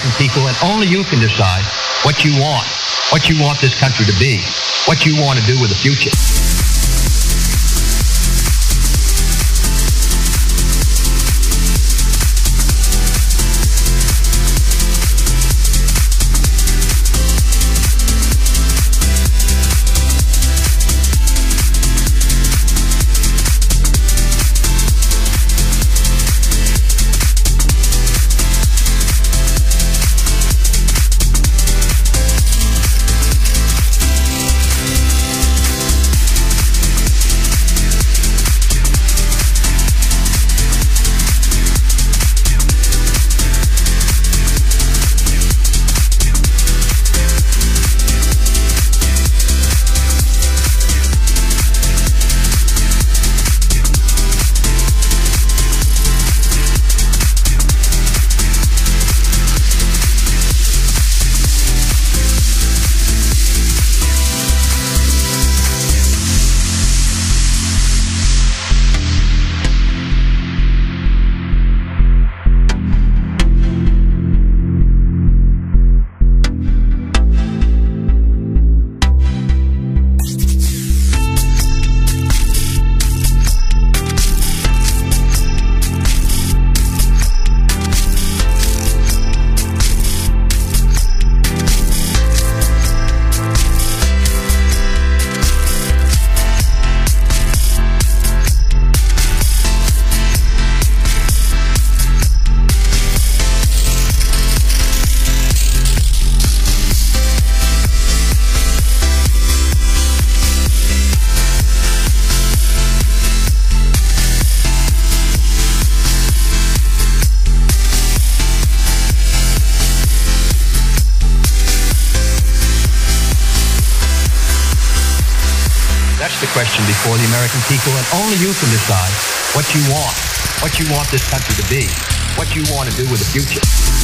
American people, and only you can decide what you want, what you want this country to be, what you want to do with the future. People, and only you can decide what you want, what you want this country to be, what you want to do with the future.